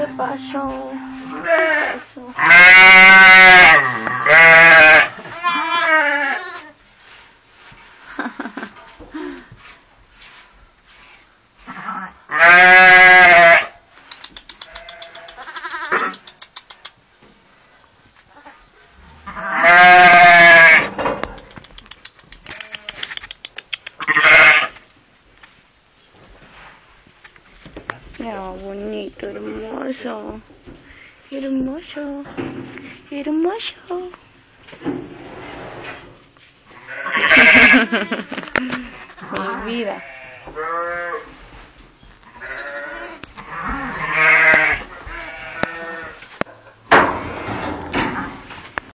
que façam isso. Ya, bonito, hermoso. Hermoso. Hermoso. Mi vida.